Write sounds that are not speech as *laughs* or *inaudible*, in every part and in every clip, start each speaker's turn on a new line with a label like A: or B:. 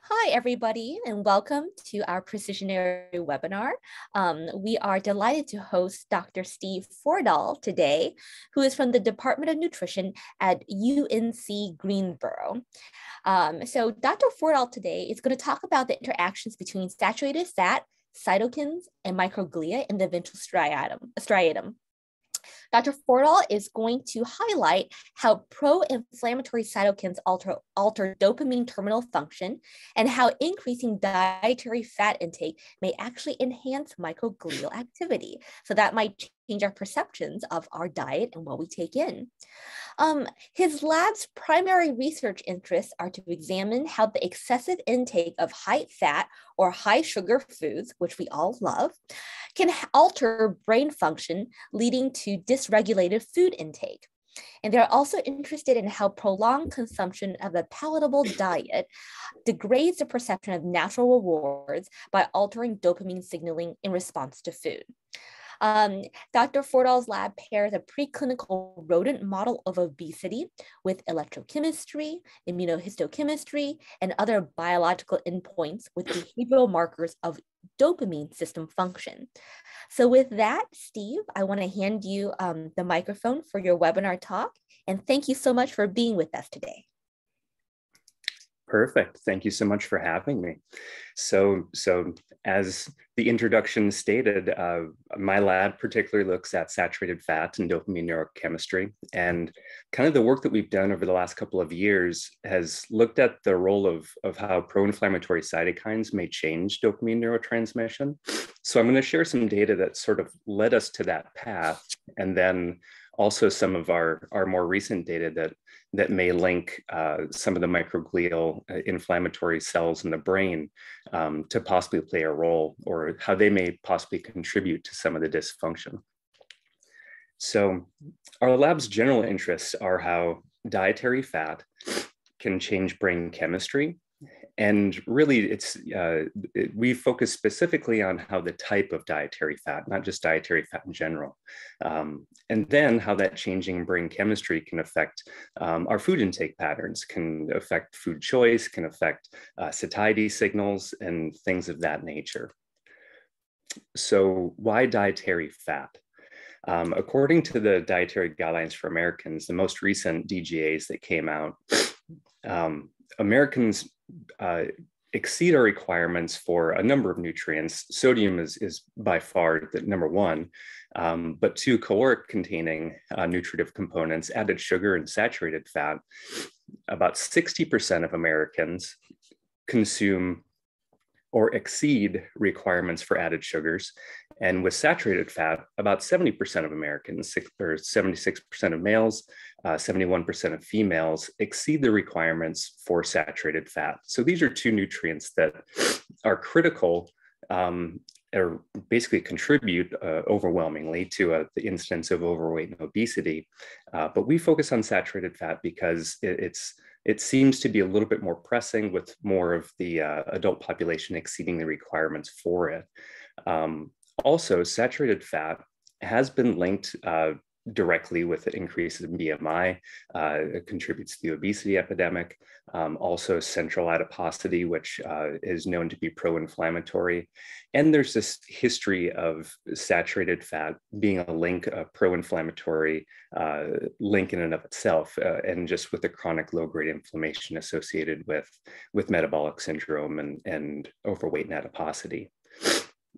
A: Hi, everybody, and welcome to our Precisionary webinar. Um, we are delighted to host Dr. Steve Fordahl today, who is from the Department of Nutrition at UNC Greensboro. Um, so Dr. Fordahl today is going to talk about the interactions between saturated fat, cytokines, and microglia in the ventral striatum. striatum. Dr. Fordahl is going to highlight how pro-inflammatory cytokines alter, alter dopamine terminal function and how increasing dietary fat intake may actually enhance microglial activity. So that might change our perceptions of our diet and what we take in. Um, his lab's primary research interests are to examine how the excessive intake of high fat or high sugar foods, which we all love, can alter brain function, leading to dysregulated food intake. And they're also interested in how prolonged consumption of a palatable diet degrades the perception of natural rewards by altering dopamine signaling in response to food. Um, Dr. Fordahl's lab pairs a preclinical rodent model of obesity with electrochemistry, immunohistochemistry, and other biological endpoints with behavioral markers of dopamine system function. So with that, Steve, I want to hand you um, the microphone for your webinar talk. And thank you so much for being with us today.
B: Perfect. Thank you so much for having me. So, so as the introduction stated, uh, my lab particularly looks at saturated fat and dopamine neurochemistry. And kind of the work that we've done over the last couple of years has looked at the role of, of how pro-inflammatory cytokines may change dopamine neurotransmission. So I'm going to share some data that sort of led us to that path and then also some of our, our more recent data that, that may link uh, some of the microglial uh, inflammatory cells in the brain um, to possibly play a role or how they may possibly contribute to some of the dysfunction. So our lab's general interests are how dietary fat can change brain chemistry and really it's uh, it, we focus specifically on how the type of dietary fat not just dietary fat in general um, and then how that changing brain chemistry can affect um, our food intake patterns can affect food choice can affect uh, satiety signals and things of that nature. So why dietary fat? Um, according to the dietary guidelines for americans the most recent dgas that came out um, Americans uh, exceed our requirements for a number of nutrients. Sodium is, is by far the number one, um, but two caloric containing uh, nutritive components, added sugar and saturated fat. About 60% of Americans consume or exceed requirements for added sugars. And with saturated fat, about 70% of Americans, or 76% of males, uh, 71% of females exceed the requirements for saturated fat. So these are two nutrients that are critical um, or basically contribute uh, overwhelmingly to uh, the incidence of overweight and obesity. Uh, but we focus on saturated fat because it, it's it seems to be a little bit more pressing with more of the uh, adult population exceeding the requirements for it. Um, also, saturated fat has been linked uh, directly with increases in BMI. Uh, it contributes to the obesity epidemic. Um, also central adiposity, which uh, is known to be pro-inflammatory. And there's this history of saturated fat being a link, a pro-inflammatory uh, link in and of itself, uh, and just with the chronic low-grade inflammation associated with, with metabolic syndrome and, and overweight and adiposity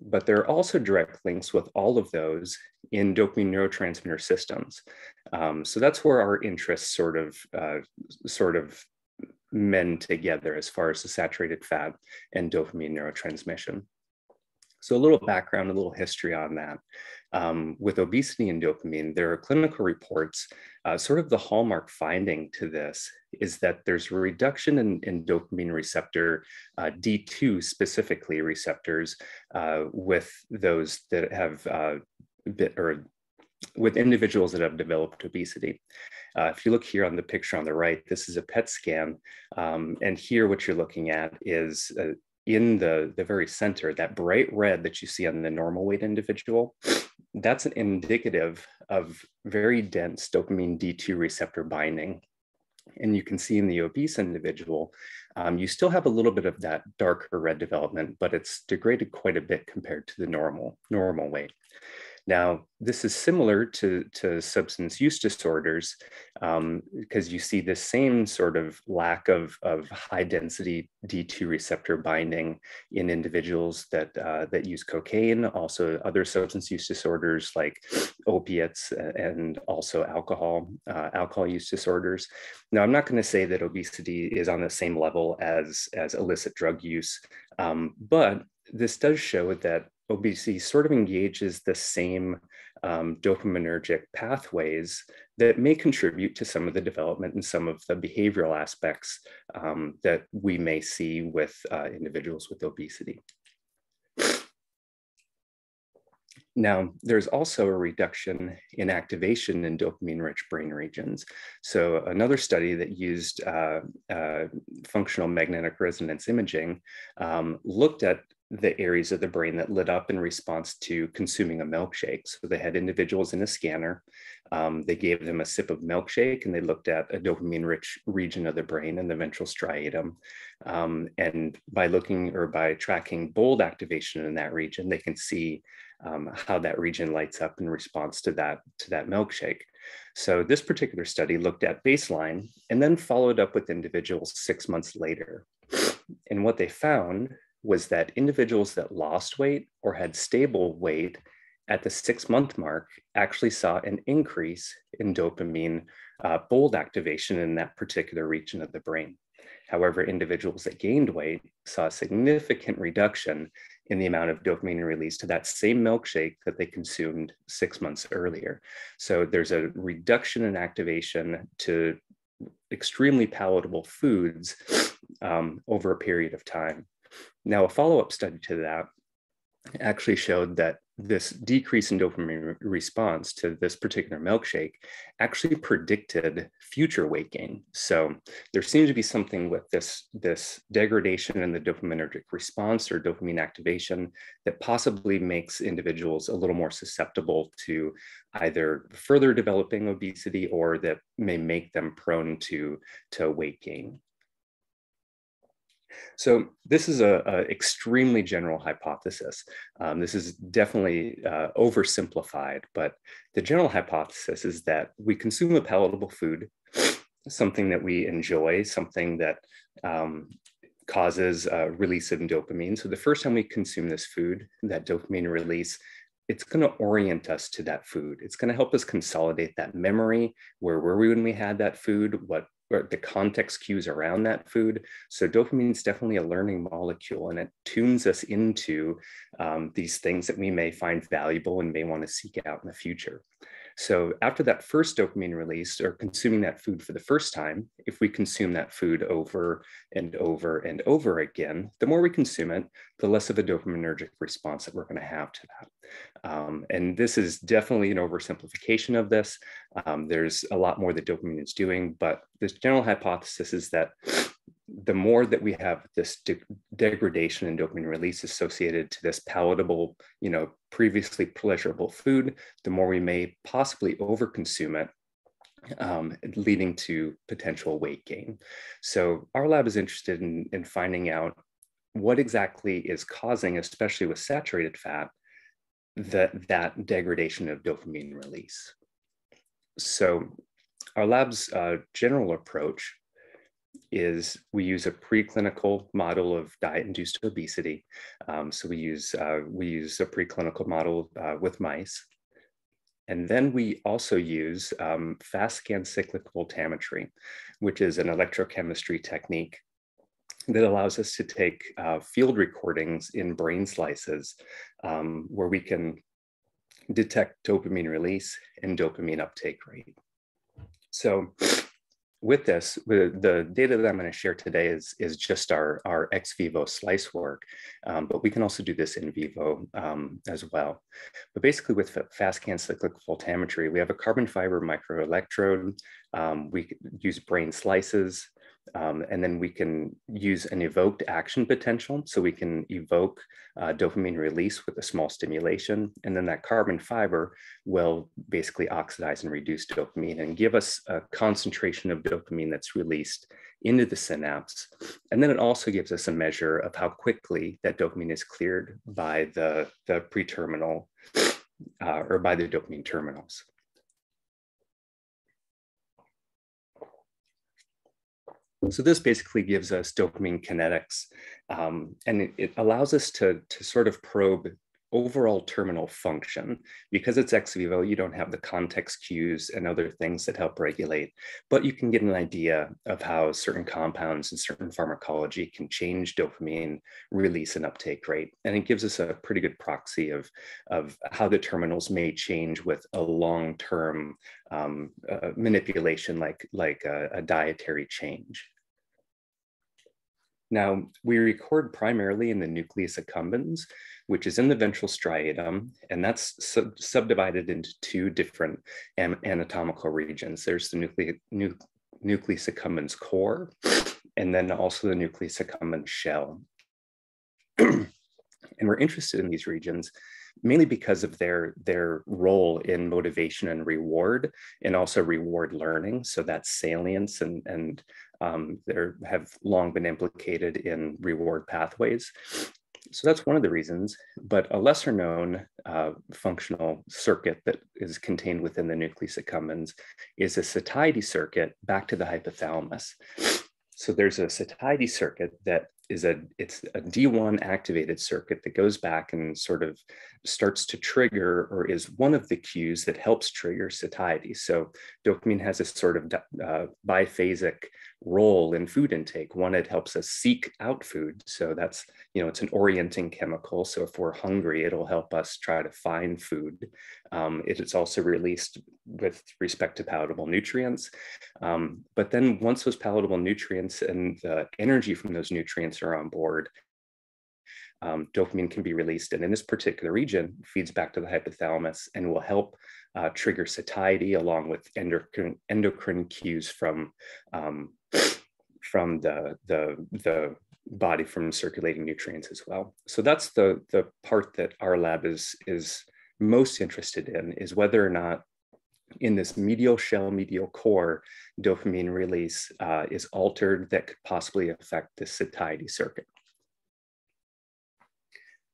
B: but there are also direct links with all of those in dopamine neurotransmitter systems. Um, so that's where our interests sort of uh, sort of mend together as far as the saturated fat and dopamine neurotransmission. So a little background, a little history on that. Um, with obesity and dopamine, there are clinical reports. Uh, sort of the hallmark finding to this is that there's a reduction in, in dopamine receptor uh, D2 specifically receptors uh, with those that have uh, bit, or with individuals that have developed obesity. Uh, if you look here on the picture on the right, this is a PET scan. Um, and here what you're looking at is uh, in the, the very center, that bright red that you see on the normal weight individual, that's an indicative of very dense dopamine D2 receptor binding. And you can see in the obese individual, um, you still have a little bit of that darker red development, but it's degraded quite a bit compared to the normal, normal weight. Now, this is similar to, to substance use disorders um, because you see the same sort of lack of, of high density D2 receptor binding in individuals that, uh, that use cocaine, also other substance use disorders like opiates and also alcohol, uh, alcohol use disorders. Now, I'm not going to say that obesity is on the same level as, as illicit drug use, um, but this does show that obesity sort of engages the same um, dopaminergic pathways that may contribute to some of the development and some of the behavioral aspects um, that we may see with uh, individuals with obesity. Now, there's also a reduction in activation in dopamine-rich brain regions. So another study that used uh, uh, functional magnetic resonance imaging um, looked at the areas of the brain that lit up in response to consuming a milkshake. So they had individuals in a scanner. Um, they gave them a sip of milkshake and they looked at a dopamine rich region of the brain in the ventral striatum. Um, and by looking or by tracking bold activation in that region, they can see um, how that region lights up in response to that, to that milkshake. So this particular study looked at baseline and then followed up with individuals six months later. And what they found was that individuals that lost weight or had stable weight at the six month mark actually saw an increase in dopamine uh, bold activation in that particular region of the brain. However, individuals that gained weight saw a significant reduction in the amount of dopamine released to that same milkshake that they consumed six months earlier. So there's a reduction in activation to extremely palatable foods um, over a period of time. Now, a follow-up study to that actually showed that this decrease in dopamine response to this particular milkshake actually predicted future weight gain. So there seems to be something with this, this degradation in the dopaminergic response or dopamine activation that possibly makes individuals a little more susceptible to either further developing obesity or that may make them prone to, to weight gain. So this is a, extremely general hypothesis. Um, this is definitely uh, oversimplified, but the general hypothesis is that we consume a palatable food, something that we enjoy, something that um, causes uh, release of dopamine. So the first time we consume this food, that dopamine release, it's going to orient us to that food. It's going to help us consolidate that memory. Where were we when we had that food? What or the context cues around that food. So dopamine is definitely a learning molecule and it tunes us into um, these things that we may find valuable and may want to seek out in the future. So after that first dopamine release or consuming that food for the first time, if we consume that food over and over and over again, the more we consume it, the less of a dopaminergic response that we're going to have to that. Um, and this is definitely an oversimplification of this. Um, there's a lot more that dopamine is doing, but this general hypothesis is that the more that we have this de degradation in dopamine release associated to this palatable, you know, previously pleasurable food, the more we may possibly overconsume it, um, leading to potential weight gain. So our lab is interested in, in finding out what exactly is causing, especially with saturated fat, that, that degradation of dopamine release. So our lab's uh, general approach is we use a preclinical model of diet-induced obesity. Um, so we use, uh, we use a preclinical model uh, with mice. And then we also use um, fast scan cyclic voltammetry, which is an electrochemistry technique that allows us to take uh, field recordings in brain slices um, where we can detect dopamine release and dopamine uptake rate. So with this, the data that I'm going to share today is, is just our, our ex vivo slice work, um, but we can also do this in vivo um, as well. But basically with FastScan cyclic voltammetry, we have a carbon fiber microelectrode. Um, we use brain slices. Um, and then we can use an evoked action potential. So we can evoke uh, dopamine release with a small stimulation. And then that carbon fiber will basically oxidize and reduce dopamine and give us a concentration of dopamine that's released into the synapse. And then it also gives us a measure of how quickly that dopamine is cleared by the, the pre-terminal uh, or by the dopamine terminals. So this basically gives us dopamine kinetics, um, and it, it, allows us to, to sort of probe overall terminal function. Because it's ex vivo, you don't have the context cues and other things that help regulate, but you can get an idea of how certain compounds and certain pharmacology can change dopamine release and uptake rate. And it gives us a pretty good proxy of, of how the terminals may change with a long-term um, uh, manipulation like, like a, a dietary change. Now, we record primarily in the nucleus accumbens, which is in the ventral striatum, and that's sub subdivided into two different anatomical regions. There's the nucle nu nucleus accumbens core, and then also the nucleus accumbens shell. *clears throat* and we're interested in these regions mainly because of their their role in motivation and reward and also reward learning so that's salience and and um, they have long been implicated in reward pathways so that's one of the reasons, but a lesser known uh, functional circuit that is contained within the nucleus accumbens is a satiety circuit back to the hypothalamus. So there's a satiety circuit that is a it's a D1 activated circuit that goes back and sort of starts to trigger or is one of the cues that helps trigger satiety. So dopamine has a sort of uh, biphasic role in food intake. One, it helps us seek out food. So that's, you know, it's an orienting chemical. So if we're hungry, it'll help us try to find food. Um, it is also released with respect to palatable nutrients. Um, but then once those palatable nutrients and the energy from those nutrients are on board, um, dopamine can be released. And in this particular region, feeds back to the hypothalamus and will help uh, trigger satiety along with endocrine, endocrine cues from, um, *sniffs* from the, the, the body from circulating nutrients as well. So that's the, the part that our lab is, is most interested in is whether or not in this medial shell, medial core, dopamine release uh, is altered that could possibly affect the satiety circuit.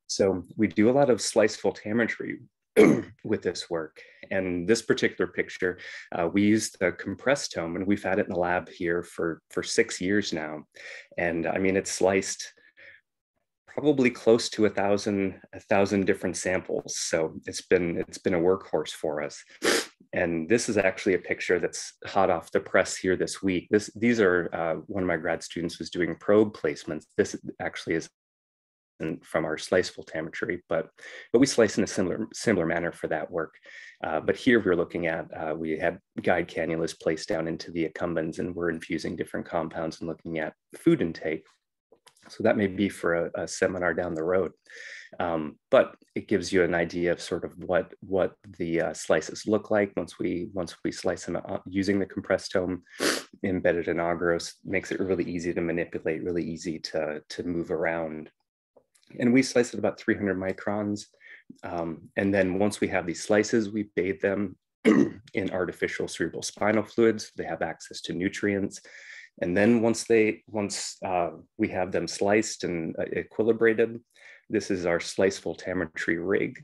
B: So we do a lot of slice voltammetry *clears throat* with this work. And this particular picture, uh, we used the Compresstome and we've had it in the lab here for, for six years now. And I mean, it's sliced probably close to a thousand, a thousand different samples. So it's been, it's been a workhorse for us. And this is actually a picture that's hot off the press here this week. This, these are, uh, one of my grad students was doing probe placements. This actually is from our slice voltammetry, but but we slice in a similar similar manner for that work. Uh, but here we're looking at uh, we have guide cannulas placed down into the accumbens, and we're infusing different compounds and looking at food intake. So that may be for a, a seminar down the road, um, but it gives you an idea of sort of what what the uh, slices look like once we once we slice them using the Compresstome embedded in Agarose makes it really easy to manipulate, really easy to to move around and we slice it about 300 microns. Um, and then once we have these slices, we bathe them *clears throat* in artificial cerebral spinal fluids. They have access to nutrients. And then once they, once uh, we have them sliced and uh, equilibrated, this is our slice voltammetry rig.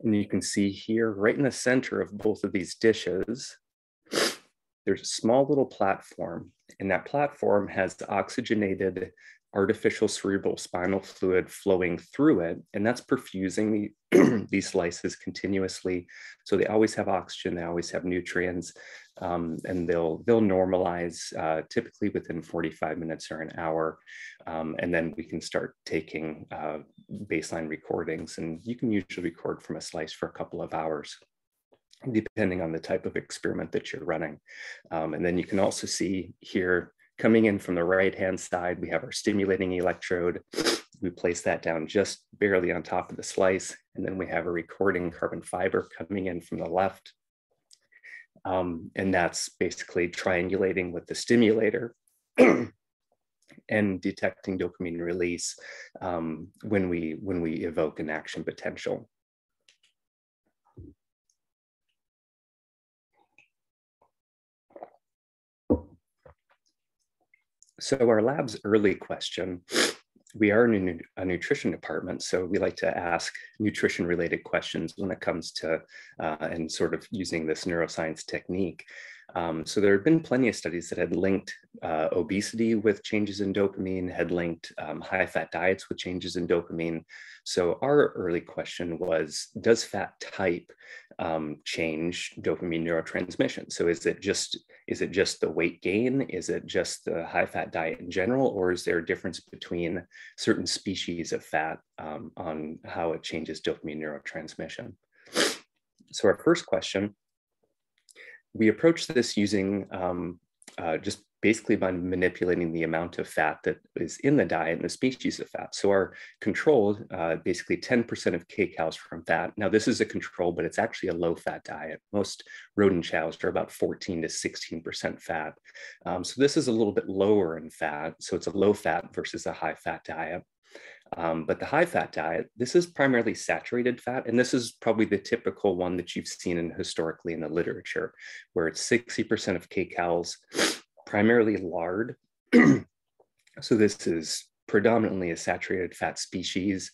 B: And you can see here, right in the center of both of these dishes, there's a small little platform, and that platform has oxygenated artificial cerebral spinal fluid flowing through it, and that's perfusing the, *clears throat* these slices continuously. So they always have oxygen, they always have nutrients, um, and they'll they'll normalize uh, typically within 45 minutes or an hour, um, and then we can start taking uh, baseline recordings, and you can usually record from a slice for a couple of hours depending on the type of experiment that you're running. Um, and then you can also see here Coming in from the right-hand side, we have our stimulating electrode. We place that down just barely on top of the slice. And then we have a recording carbon fiber coming in from the left. Um, and that's basically triangulating with the stimulator. *clears throat* and detecting dopamine release um, when, we, when we evoke an action potential. So our lab's early question, we are in a nutrition department, so we like to ask nutrition related questions when it comes to uh, and sort of using this neuroscience technique. Um, so there have been plenty of studies that had linked uh, obesity with changes in dopamine, had linked um, high fat diets with changes in dopamine. So our early question was, does fat type um, change dopamine neurotransmission? So is it just is it just the weight gain? Is it just the high fat diet in general, or is there a difference between certain species of fat um, on how it changes dopamine neurotransmission? So our first question we approach this using um, uh, just basically by manipulating the amount of fat that is in the diet and the species of fat. So our control, uh, basically 10% of kcals from fat. Now this is a control, but it's actually a low fat diet. Most rodent chows are about 14 to 16% fat. Um, so this is a little bit lower in fat. So it's a low fat versus a high fat diet. Um, but the high fat diet, this is primarily saturated fat. And this is probably the typical one that you've seen in historically in the literature, where it's 60% of kcals, primarily lard. *clears throat* so this is predominantly a saturated fat species.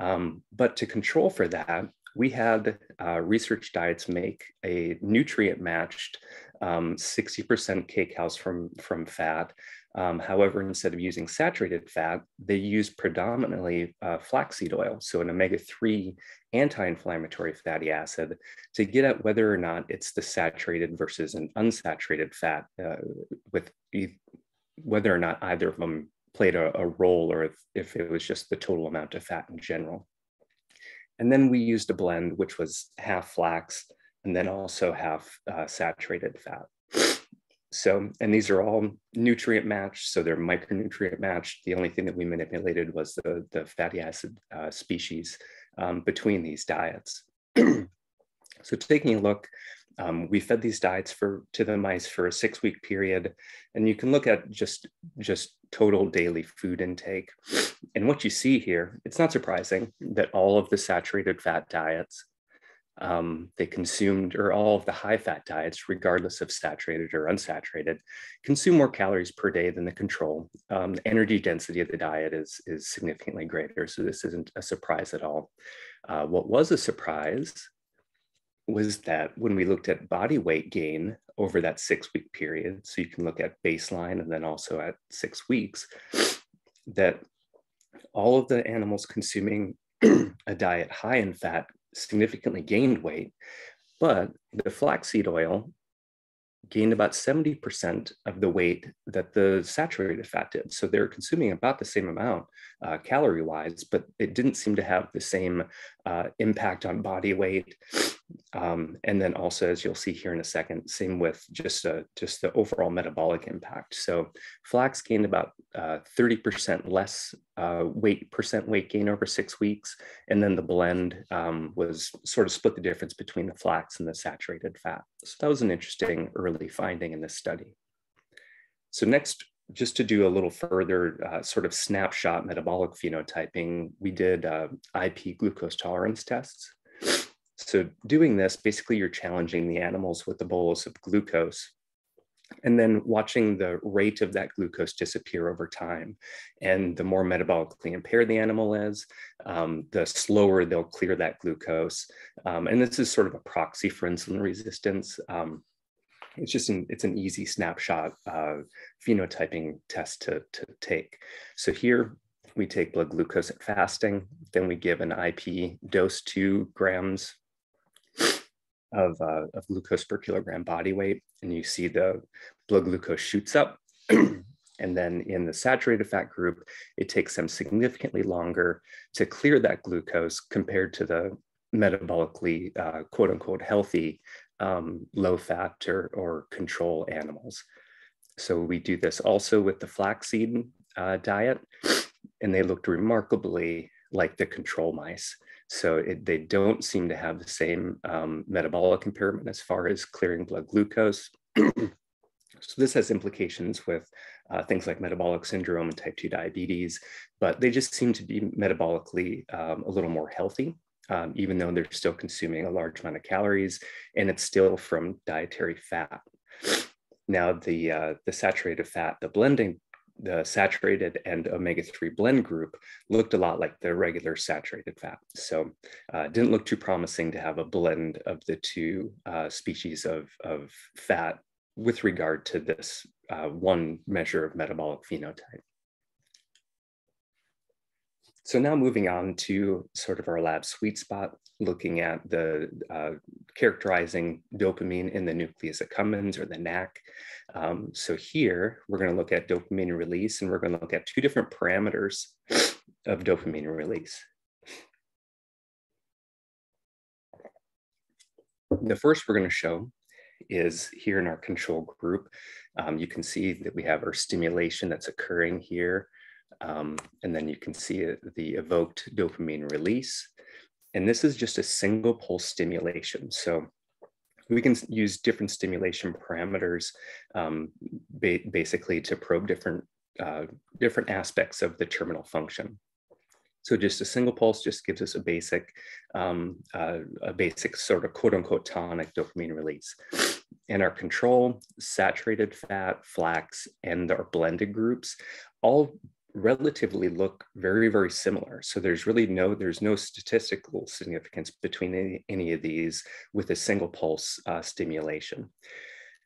B: Um, but to control for that, we had uh, research diets make a nutrient matched 60% um, kcals from, from fat um, however, instead of using saturated fat, they use predominantly uh, flaxseed oil, so an omega-3 anti-inflammatory fatty acid, to get at whether or not it's the saturated versus an unsaturated fat, uh, with whether or not either of them played a, a role or if, if it was just the total amount of fat in general. And then we used a blend, which was half flax and then also half uh, saturated fat. So, and these are all nutrient matched, so they're micronutrient matched. The only thing that we manipulated was the, the fatty acid uh, species um, between these diets. *clears throat* so taking a look, um, we fed these diets for to the mice for a six week period, and you can look at just, just total daily food intake. And what you see here, it's not surprising that all of the saturated fat diets um, they consumed, or all of the high fat diets, regardless of saturated or unsaturated, consume more calories per day than the control. Um, the energy density of the diet is, is significantly greater, so this isn't a surprise at all. Uh, what was a surprise was that when we looked at body weight gain over that six week period, so you can look at baseline and then also at six weeks, that all of the animals consuming *clears throat* a diet high in fat significantly gained weight, but the flaxseed oil gained about 70% of the weight that the saturated fat did. So they're consuming about the same amount uh, calorie wise, but it didn't seem to have the same uh, impact on body weight um, and then also, as you'll see here in a second, same with just uh, just the overall metabolic impact. So flax gained about 30% uh, less uh, weight percent weight gain over six weeks, and then the blend um, was sort of split the difference between the flax and the saturated fat. So that was an interesting early finding in this study. So next, just to do a little further uh, sort of snapshot metabolic phenotyping, we did uh, IP glucose tolerance tests. So doing this, basically you're challenging the animals with a bolus of glucose and then watching the rate of that glucose disappear over time. And the more metabolically impaired the animal is, um, the slower they'll clear that glucose. Um, and this is sort of a proxy for insulin resistance. Um, it's just an, it's an easy snapshot uh, phenotyping test to, to take. So here we take blood glucose at fasting, then we give an IP dose two grams of, uh, of glucose per kilogram body weight, and you see the blood glucose shoots up. *clears throat* and then in the saturated fat group, it takes them significantly longer to clear that glucose compared to the metabolically uh, quote unquote healthy um, low fat or, or control animals. So we do this also with the flaxseed uh, diet, and they looked remarkably like the control mice. So it, they don't seem to have the same um, metabolic impairment as far as clearing blood glucose. *clears throat* So this has implications with uh, things like metabolic syndrome and type 2 diabetes, but they just seem to be metabolically um, a little more healthy, um, even though they're still consuming a large amount of calories, and it's still from dietary fat. Now, the, uh, the saturated fat, the blending, the saturated and omega-3 blend group looked a lot like the regular saturated fat. So uh, didn't look too promising to have a blend of the two uh, species of, of fat with regard to this uh, one measure of metabolic phenotype. So now moving on to sort of our lab sweet spot, looking at the uh, characterizing dopamine in the nucleus accumbens or the NAC. Um, so here we're going to look at dopamine release and we're going to look at two different parameters of dopamine release. The first we're going to show is here in our control group. Um, you can see that we have our stimulation that's occurring here. Um, and then you can see the evoked dopamine release. And this is just a single pulse stimulation. So we can use different stimulation parameters um, ba basically to probe different, uh, different aspects of the terminal function. So just a single pulse just gives us a basic, um, uh, a basic sort of quote unquote tonic dopamine release. And our control, saturated fat, flax, and our blended groups all relatively look very, very similar. So there's really no, there's no statistical significance between any, any of these with a single pulse uh, stimulation.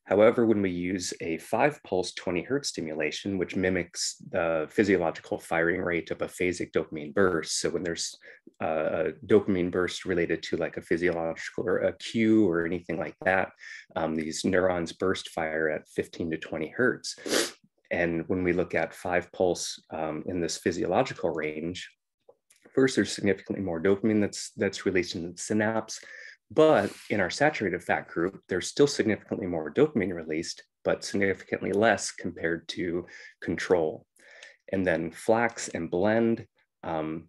B: However, when we use a five pulse 20 hertz stimulation, which mimics the physiological firing rate of a phasic dopamine burst, so when there's a dopamine burst related to like a physiological or a cue or anything like that, um, these neurons burst fire at 15 to 20 hertz. And when we look at five pulse um, in this physiological range, first there's significantly more dopamine that's that's released in the synapse, but in our saturated fat group, there's still significantly more dopamine released, but significantly less compared to control. And then flax and blend, um,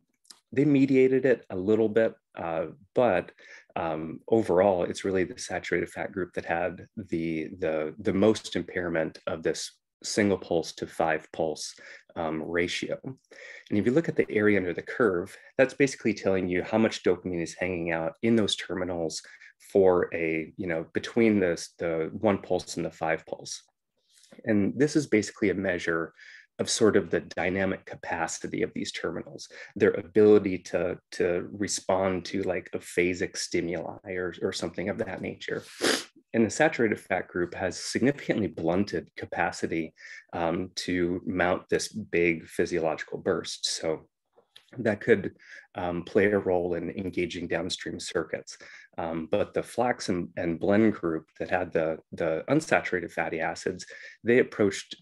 B: they mediated it a little bit, uh, but um, overall, it's really the saturated fat group that had the, the, the most impairment of this single pulse to five pulse um, ratio. And if you look at the area under the curve, that's basically telling you how much dopamine is hanging out in those terminals for a, you know, between this, the one pulse and the five pulse. And this is basically a measure of sort of the dynamic capacity of these terminals, their ability to, to respond to like a phasic stimuli or, or something of that nature and the saturated fat group has significantly blunted capacity um, to mount this big physiological burst. So that could um, play a role in engaging downstream circuits. Um, but the flax and, and, blend group that had the, the unsaturated fatty acids, they approached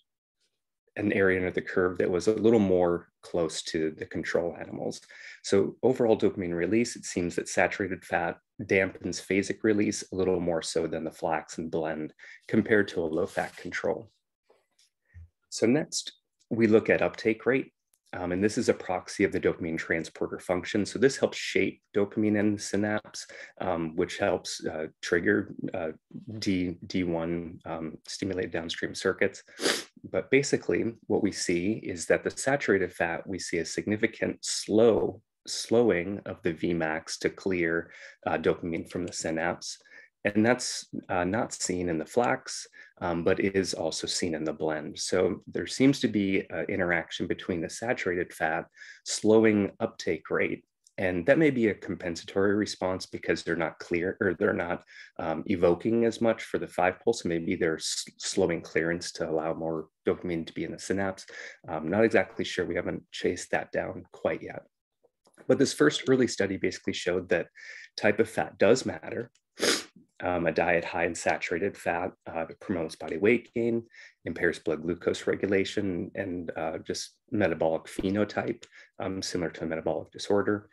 B: an area under the curve that was a little more close to the control animals. So overall dopamine release, it seems that saturated fat dampens phasic release a little more so than the flax and blend compared to a low fat control. So next, we look at uptake rate. Um, and this is a proxy of the dopamine transporter function. So this helps shape dopamine in the synapse, um, which helps uh, trigger uh, D, D1 um, stimulated downstream circuits. But basically what we see is that the saturated fat, we see a significant slow slowing of the Vmax to clear uh, dopamine from the synapse. And that's uh, not seen in the flax, um, but is also seen in the blend. So there seems to be an interaction between the saturated fat slowing uptake rate and that may be a compensatory response because they're not clear or they're not um, evoking as much for the five pulse. Maybe they're slowing clearance to allow more dopamine to be in the synapse. I'm not exactly sure. We haven't chased that down quite yet. But this first early study basically showed that type of fat does matter. Um, a diet high in saturated fat uh, promotes body weight gain, impairs blood glucose regulation, and uh, just metabolic phenotype, um, similar to a metabolic disorder.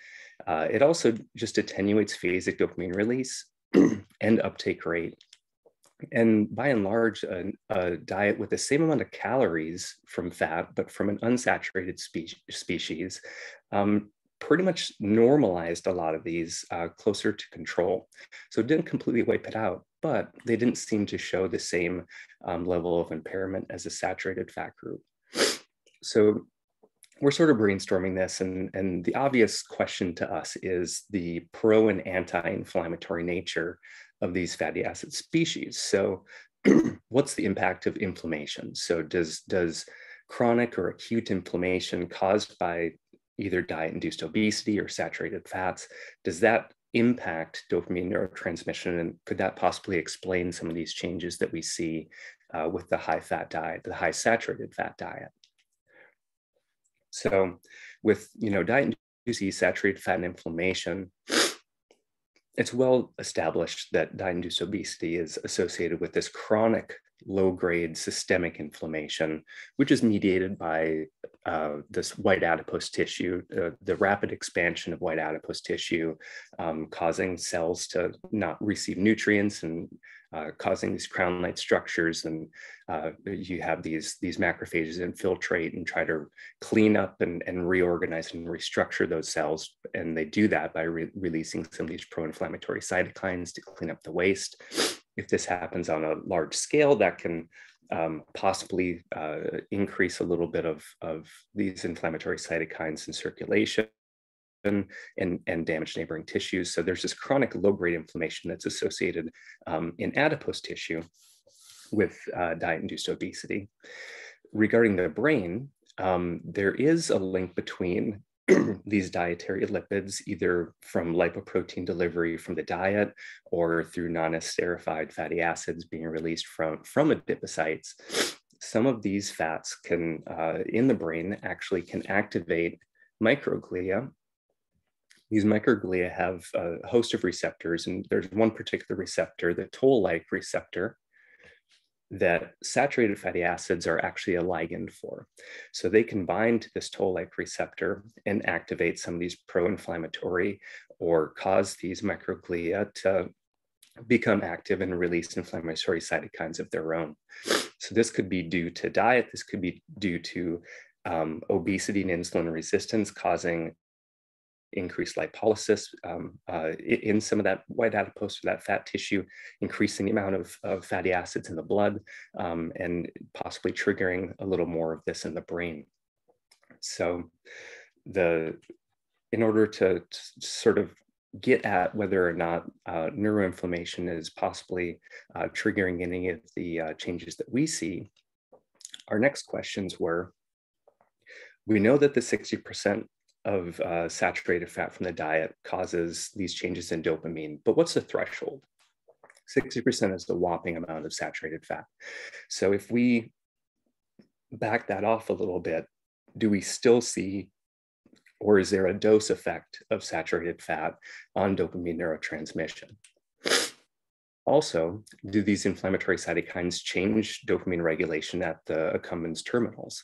B: Uh, it also just attenuates phasic dopamine release *clears throat* and uptake rate. And by and large, a, a, diet with the same amount of calories from fat, but from an unsaturated spe species, um, pretty much normalized a lot of these uh, closer to control. So it didn't completely wipe it out, but they didn't seem to show the same um, level of impairment as a saturated fat group. So we're sort of brainstorming this and, and the obvious question to us is the pro and anti-inflammatory nature of these fatty acid species. So *clears throat* what's the impact of inflammation? So does, does chronic or acute inflammation caused by either diet-induced obesity or saturated fats, does that impact dopamine neurotransmission? And could that possibly explain some of these changes that we see uh, with the high fat diet, the high saturated fat diet? So with, you know, diet-induced saturated fat and inflammation, it's well established that diet-induced obesity is associated with this chronic low-grade systemic inflammation, which is mediated by uh, this white adipose tissue, uh, the rapid expansion of white adipose tissue, um, causing cells to not receive nutrients and uh, causing these crown-like structures. And uh, you have these, these macrophages infiltrate and try to clean up and, and reorganize and restructure those cells. And they do that by re releasing some of these pro-inflammatory cytokines to clean up the waste. If this happens on a large scale, that can um, possibly uh, increase a little bit of, of these inflammatory cytokines in circulation and, and damage neighboring tissues. So there's this chronic low-grade inflammation that's associated um, in adipose tissue with uh, diet-induced obesity. Regarding the brain, um, there is a link between *clears throat* these dietary lipids, either from lipoprotein delivery from the diet or through non-esterified fatty acids being released from, from adipocytes. Some of these fats can, uh, in the brain, actually can activate microglia. These microglia have a host of receptors, and there's one particular receptor, the toll-like receptor, that saturated fatty acids are actually a ligand for. So they can bind to this toll-like receptor and activate some of these pro-inflammatory or cause these microglia to become active and release inflammatory cytokines of their own. So this could be due to diet, this could be due to um, obesity and insulin resistance causing increased lipolysis um, uh, in some of that white adipose or that fat tissue, increasing the amount of, of fatty acids in the blood, um, and possibly triggering a little more of this in the brain. So the in order to, sort of get at whether or not uh, neuroinflammation is possibly uh, triggering any of the uh, changes that we see, our next questions were, we know that the 60% of uh, saturated fat from the diet causes these changes in dopamine. But what's the threshold? 60% is the whopping amount of saturated fat. So if we back that off a little bit, do we still see, or is there a dose effect of saturated fat on dopamine neurotransmission? Also, do these inflammatory cytokines change dopamine regulation at the accumbens terminals?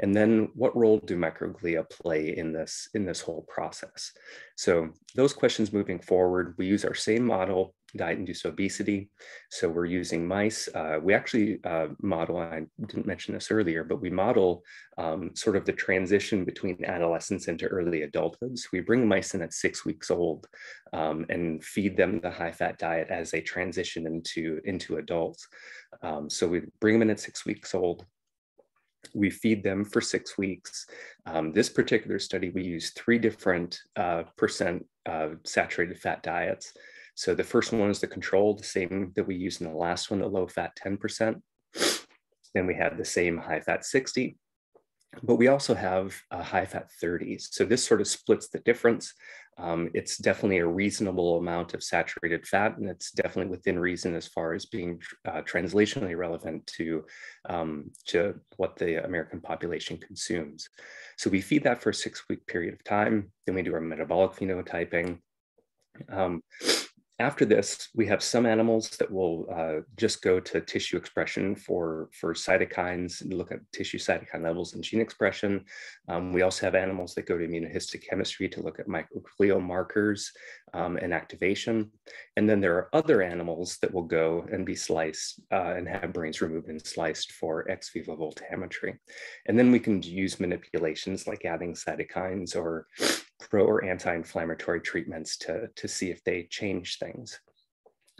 B: And then what role do microglia play in this, in this whole process? So those questions moving forward, we use our same model, diet-induced obesity. So we're using mice. Uh, we actually uh, model, I didn't mention this earlier, but we model um, sort of the transition between adolescence into early adulthood. So we bring mice in at six weeks old um, and feed them the high-fat diet as they transition into, into adults. Um, so we bring them in at six weeks old, we feed them for six weeks. Um, this particular study, we use three different uh, percent uh, saturated fat diets. So the first one is the control, the same that we used in the last one, the low fat 10%. Then we had the same high fat 60, but we also have a high fat 30. So this sort of splits the difference. Um, it's definitely a reasonable amount of saturated fat, and it's definitely within reason as far as being uh, translationally relevant to, um, to what the American population consumes. So we feed that for a six week period of time. Then we do our metabolic phenotyping. Um, after this, we have some animals that will uh, just go to tissue expression for, for cytokines and look at tissue cytokine levels and gene expression. Um, we also have animals that go to immunohistochemistry to look at microglial markers um, and activation. And then there are other animals that will go and be sliced uh, and have brains removed and sliced for ex vivo voltammetry. And then we can use manipulations like adding cytokines or pro or anti-inflammatory treatments to, to see if they change things.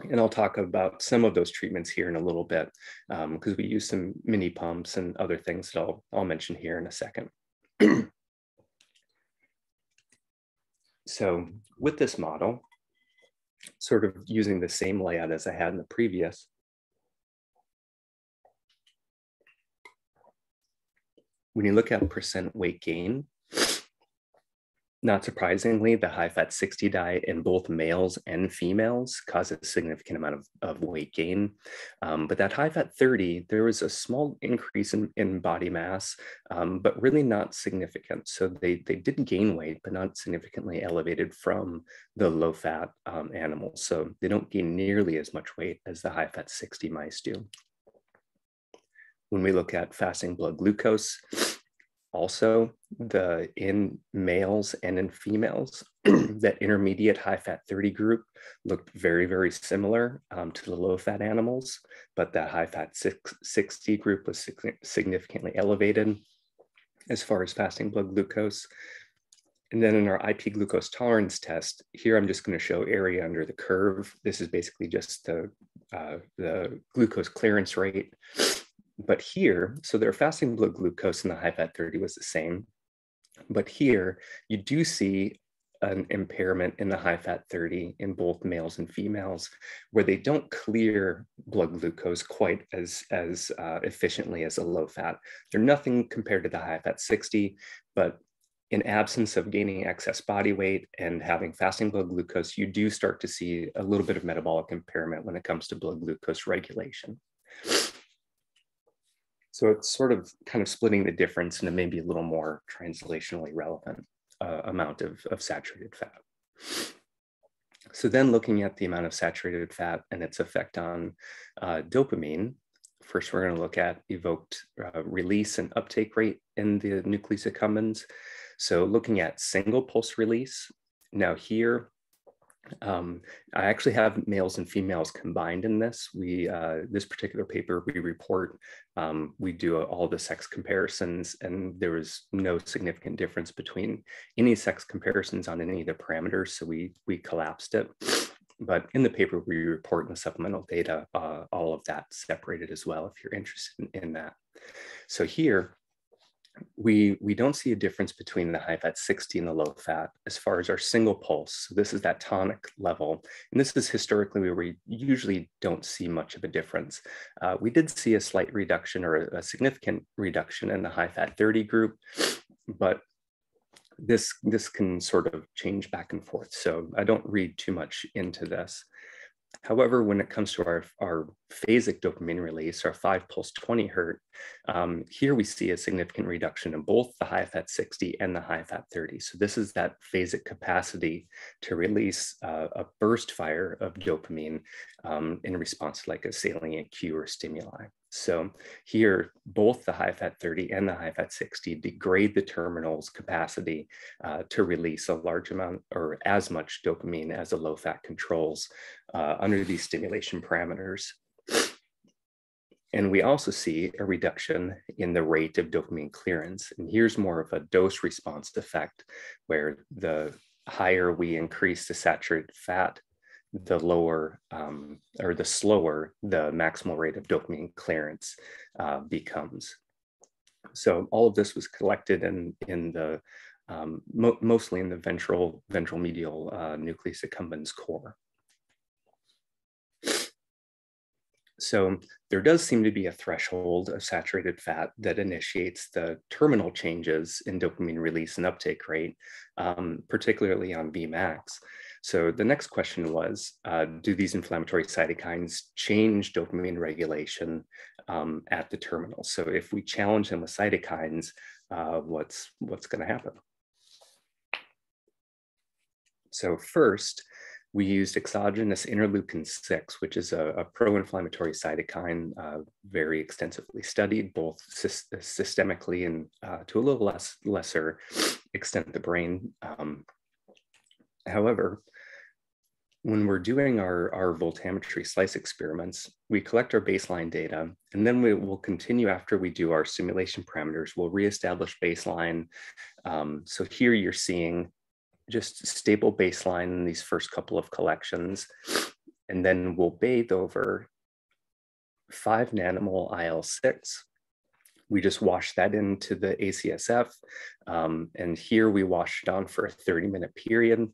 B: And I'll talk about some of those treatments here in a little bit because um, we use some mini pumps and other things that I'll, I'll mention here in a second. *clears throat* so with this model, sort of using the same layout as I had in the previous, when you look at percent weight gain, not surprisingly, the high fat 60 diet in both males and females causes a significant amount of, of weight gain. Um, but that high fat 30, there was a small increase in, in body mass, um, but really not significant. So they, they did gain weight, but not significantly elevated from the low fat um, animals. So they don't gain nearly as much weight as the high fat 60 mice do. When we look at fasting blood glucose, also the in males and in females *clears throat* that intermediate high fat 30 group looked very very similar um, to the low fat animals but that high fat 60 group was significantly elevated as far as fasting blood glucose and then in our IP glucose tolerance test, here I'm just going to show area under the curve. This is basically just the, uh, the glucose clearance rate but here, so their fasting blood glucose in the high fat 30 was the same. But here, you do see an impairment in the high fat 30 in both males and females, where they don't clear blood glucose quite as, as uh, efficiently as a low fat. They're nothing compared to the high fat 60, but in absence of gaining excess body weight and having fasting blood glucose, you do start to see a little bit of metabolic impairment when it comes to blood glucose regulation. So it's sort of kind of splitting the difference into maybe a little more translationally relevant uh, amount of, of saturated fat. So then looking at the amount of saturated fat and its effect on uh, dopamine, first we're going to look at evoked uh, release and uptake rate in the nucleus accumbens. So looking at single pulse release, now here um, I actually have males and females combined in this. We uh, this particular paper we report um, we do all the sex comparisons, and there was no significant difference between any sex comparisons on any of the parameters. So we we collapsed it. But in the paper we report in the supplemental data uh, all of that separated as well. If you're interested in, in that. So here we, we don't see a difference between the high fat 60 and the low fat as far as our single pulse. So this is that tonic level. And this is historically where we usually don't see much of a difference. Uh, we did see a slight reduction or a, a significant reduction in the high fat 30 group, but this, this can sort of change back and forth. So I don't read too much into this. However, when it comes to our, our phasic dopamine release, our 5 pulse 20 hertz, um, here we see a significant reduction in both the high fat 60 and the high fat 30. So this is that phasic capacity to release uh, a burst fire of dopamine um, in response to like a salient cue or stimuli. So here, both the high fat 30 and the high fat 60 degrade the terminal's capacity uh, to release a large amount or as much dopamine as the low fat controls uh, under these stimulation parameters. And we also see a reduction in the rate of dopamine clearance. And here's more of a dose response effect where the higher we increase the saturated fat, the lower um, or the slower the maximal rate of dopamine clearance uh, becomes. So all of this was collected in, in the um, mo mostly in the ventral ventral medial uh, nucleus accumbens core. So there does seem to be a threshold of saturated fat that initiates the terminal changes in dopamine release and uptake rate, um, particularly on Vmax. So the next question was, uh, do these inflammatory cytokines change dopamine regulation um, at the terminal? So if we challenge them with cytokines, uh, what's, what's gonna happen? So first, we used exogenous interleukin 6, which is a, a pro-inflammatory cytokine, uh, very extensively studied, both sy systemically and uh, to a little less lesser extent the brain. Um, however, when we're doing our, our voltammetry slice experiments, we collect our baseline data, and then we will continue after we do our stimulation parameters, we'll reestablish baseline. Um, so here you're seeing just stable baseline in these first couple of collections. and then we'll bathe over five nanomole IL-6. We just wash that into the ACSF. Um, and here we wash it on for a 30 minute period.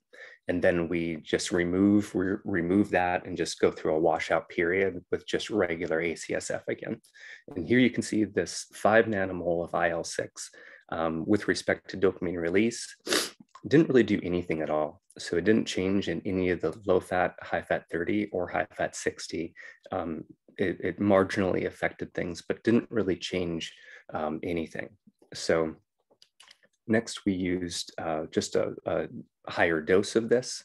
B: And then we just remove, re remove that and just go through a washout period with just regular ACSF again. And here you can see this five nanomole of IL-6 um, with respect to dopamine release didn't really do anything at all. So it didn't change in any of the low fat, high fat 30 or high fat 60. Um, it, it, marginally affected things, but didn't really change um, anything. So next we used uh, just a, a, higher dose of this.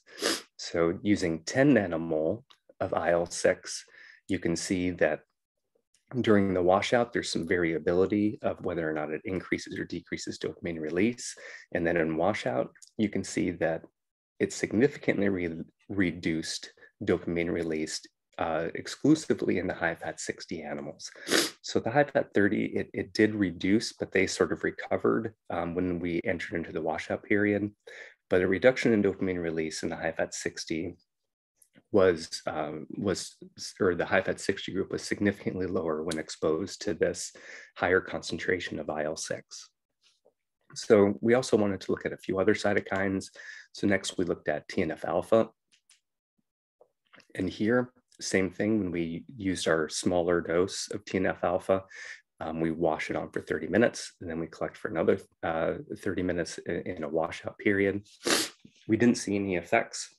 B: So using 10 nanomole of IL-6, you can see that during the washout, there's some variability of whether or not it increases or decreases dopamine release. And then in washout, you can see that it significantly re reduced dopamine released uh, exclusively in the high fat 60 animals. So the high fat 30, it, it did reduce, but they sort of recovered um, when we entered into the washout period. But a reduction in dopamine release in the high fat 60 was um, was or the high fat 60 group was significantly lower when exposed to this higher concentration of IL-6. So we also wanted to look at a few other cytokines. So next we looked at TNF alpha. And here, same thing, when we used our smaller dose of TNF alpha, um, we wash it on for 30 minutes, and then we collect for another uh, 30 minutes in, in a washout period. We didn't see any effects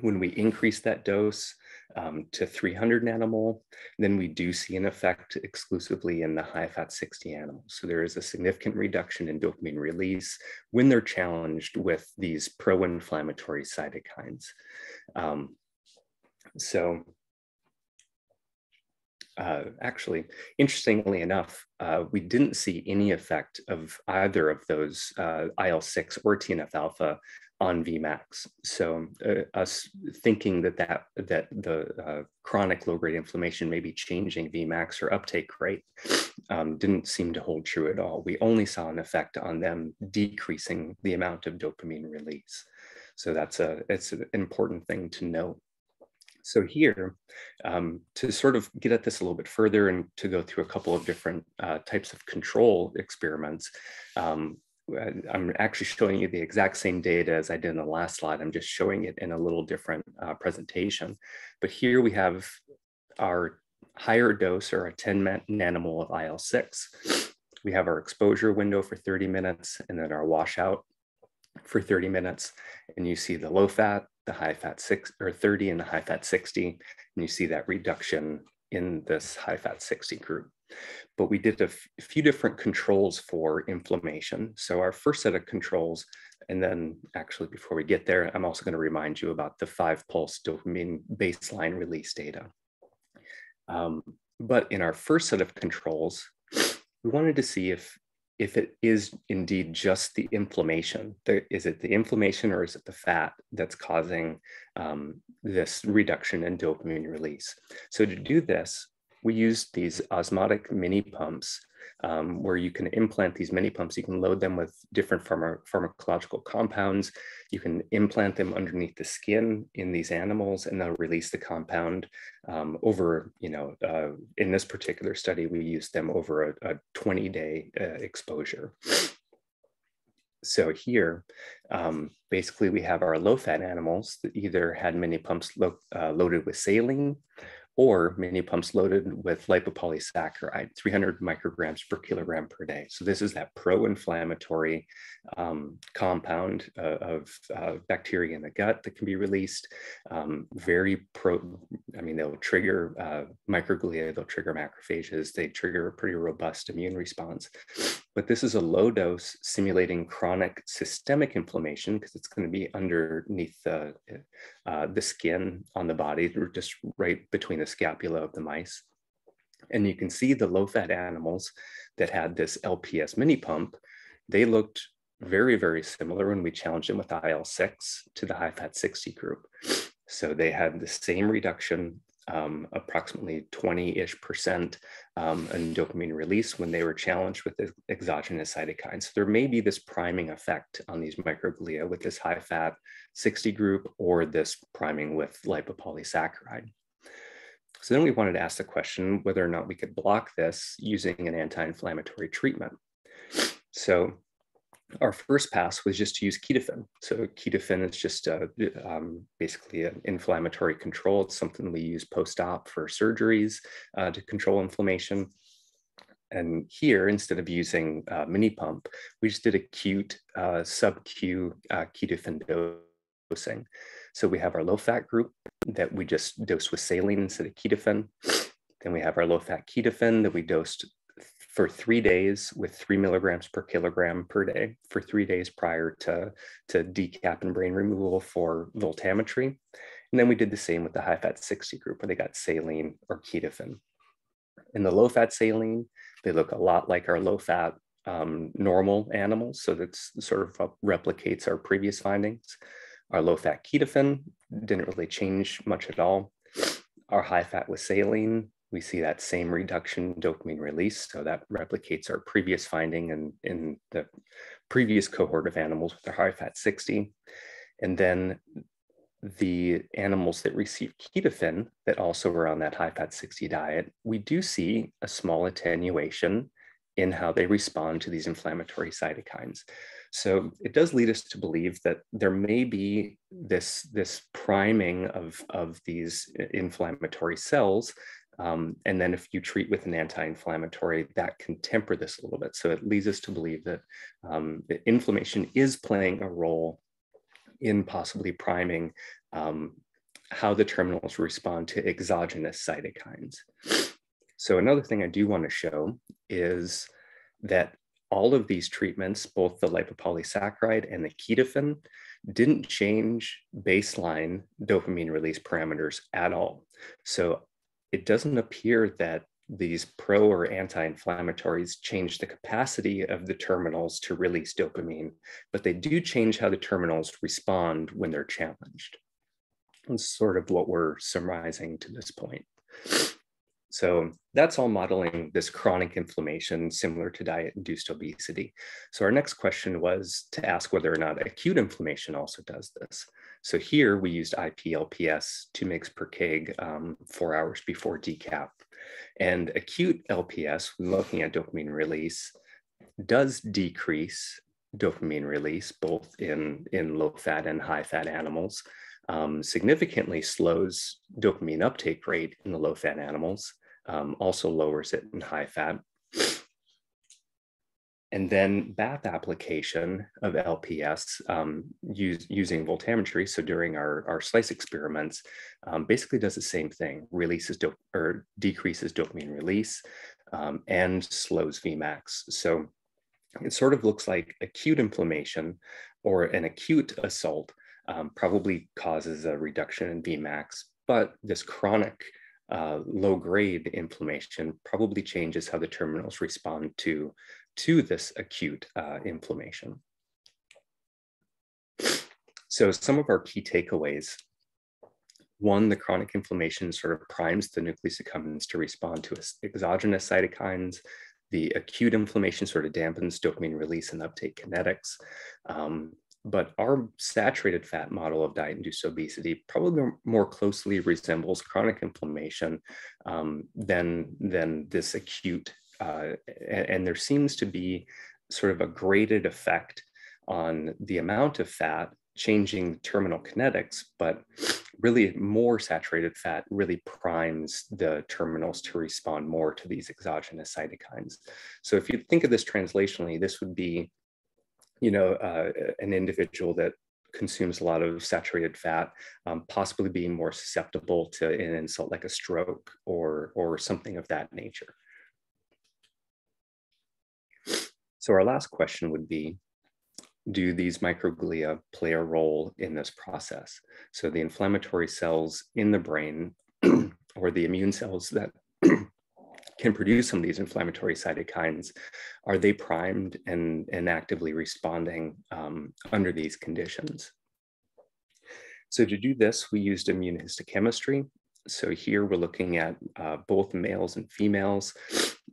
B: when we increase that dose um, to 300 nanomole, then we do see an effect exclusively in the high fat 60 animals. So there is a significant reduction in dopamine release when they're challenged with these pro-inflammatory cytokines. Um, so uh, actually, interestingly enough, uh, we didn't see any effect of either of those uh, IL-6 or TNF-alpha on Vmax. So uh, us thinking that that, that the uh, chronic low-grade inflammation may be changing Vmax or uptake rate um, didn't seem to hold true at all. We only saw an effect on them decreasing the amount of dopamine release. So that's a it's an important thing to note. So here, um, to sort of get at this a little bit further and to go through a couple of different uh, types of control experiments, um, I'm actually showing you the exact same data as I did in the last slide. I'm just showing it in a little different uh, presentation. But here we have our higher dose or a 10 nanomole of IL-6. We have our exposure window for 30 minutes and then our washout for 30 minutes. And you see the low fat, the high fat six or 30 and the high fat 60. And you see that reduction in this high fat 60 group but we did a few different controls for inflammation. So our first set of controls, and then actually before we get there, I'm also going to remind you about the five pulse dopamine baseline release data. Um, but in our first set of controls, we wanted to see if if it is indeed just the inflammation, the, is it the inflammation or is it the fat that's causing um, this reduction in dopamine release? So to do this, we use these osmotic mini pumps um, where you can implant these mini pumps. You can load them with different pharma pharmacological compounds. You can implant them underneath the skin in these animals and they'll release the compound um, over, you know, uh, in this particular study, we used them over a, a 20 day uh, exposure. So here, um, basically we have our low fat animals that either had mini pumps lo uh, loaded with saline or mini pumps loaded with lipopolysaccharide, 300 micrograms per kilogram per day. So this is that pro-inflammatory um, compound uh, of uh, bacteria in the gut that can be released. Um, very pro, I mean, they'll trigger uh, microglia, they'll trigger macrophages, they trigger a pretty robust immune response. But this is a low dose simulating chronic systemic inflammation because it's going to be underneath the, uh, the skin on the body, just right between the scapula of the mice. And you can see the low fat animals that had this LPS mini pump, they looked very, very similar when we challenged them with IL 6 to the high fat 60 group. So they had the same reduction um, approximately 20-ish percent um, in dopamine release when they were challenged with exogenous cytokines. So there may be this priming effect on these microglia with this high fat 60 group or this priming with lipopolysaccharide. So then we wanted to ask the question whether or not we could block this using an anti-inflammatory treatment. So our first pass was just to use ketofen. So ketofen is just a, um, basically an inflammatory control. It's something we use post-op for surgeries uh, to control inflammation. And here, instead of using uh, mini pump, we just did acute uh, sub-Q uh, ketofen dosing. So we have our low-fat group that we just dosed with saline instead of ketofen. Then we have our low-fat ketofen that we dosed for three days with three milligrams per kilogram per day for three days prior to, to decap and brain removal for voltammetry. And then we did the same with the high fat 60 group where they got saline or ketofen. In the low fat saline, they look a lot like our low fat um, normal animals. So that's sort of replicates our previous findings. Our low fat ketofen didn't really change much at all. Our high fat with saline we see that same reduction dopamine release. So that replicates our previous finding in, in the previous cohort of animals with their high fat 60. And then the animals that receive ketofen that also were on that high fat 60 diet, we do see a small attenuation in how they respond to these inflammatory cytokines. So it does lead us to believe that there may be this, this priming of, of these uh, inflammatory cells um, and then if you treat with an anti-inflammatory, that can temper this a little bit. So it leads us to believe that um, inflammation is playing a role in possibly priming um, how the terminals respond to exogenous cytokines. So another thing I do want to show is that all of these treatments, both the lipopolysaccharide and the ketofen, didn't change baseline dopamine release parameters at all. So it doesn't appear that these pro or anti-inflammatories change the capacity of the terminals to release dopamine, but they do change how the terminals respond when they're challenged. That's sort of what we're summarizing to this point. So that's all modeling this chronic inflammation similar to diet-induced obesity. So our next question was to ask whether or not acute inflammation also does this. So here we used IPLPS 2 mg per kg um, four hours before decap. And acute LPS, looking at dopamine release, does decrease dopamine release both in, in low fat and high fat animals, um, significantly slows dopamine uptake rate in the low fat animals, um, also lowers it in high fat. *sniffs* And then bath application of LPS um, use, using voltammetry, so during our, our slice experiments, um, basically does the same thing, releases or decreases dopamine release um, and slows Vmax. So it sort of looks like acute inflammation or an acute assault um, probably causes a reduction in Vmax, but this chronic uh, low grade inflammation probably changes how the terminals respond to, to this acute uh, inflammation. So some of our key takeaways. One, the chronic inflammation sort of primes the nucleus accumbens to respond to exogenous cytokines. The acute inflammation sort of dampens dopamine release and uptake kinetics. Um, but our saturated fat model of diet-induced obesity probably more closely resembles chronic inflammation um, than, than this acute, uh, and, and, there seems to be sort of a graded effect on the amount of fat changing terminal kinetics, but really more saturated fat really primes the terminals to respond more to these exogenous cytokines. So if you think of this translationally, this would be you know, uh, an individual that consumes a lot of saturated fat, um, possibly being more susceptible to an insult like a stroke or, or something of that nature. So our last question would be, do these microglia play a role in this process? So the inflammatory cells in the brain *clears throat* or the immune cells that *clears throat* can produce some of these inflammatory cytokines, are they primed and, and actively responding um, under these conditions? So to do this, we used immunohistochemistry. So here we're looking at uh, both males and females.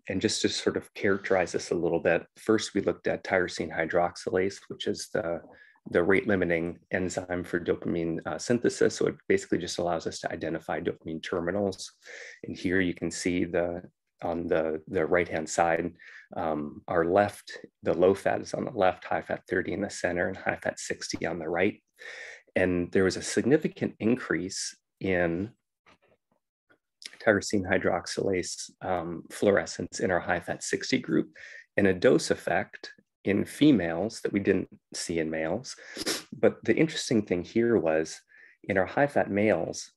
B: And just to sort of characterize this a little bit, first we looked at tyrosine hydroxylase, which is the, the rate limiting enzyme for dopamine uh, synthesis. So it basically just allows us to identify dopamine terminals. And here you can see the on the, the right-hand side, um, our left, the low fat is on the left, high fat 30 in the center and high fat 60 on the right. And there was a significant increase in tyrosine hydroxylase um, fluorescence in our high fat 60 group and a dose effect in females that we didn't see in males. But the interesting thing here was in our high fat males,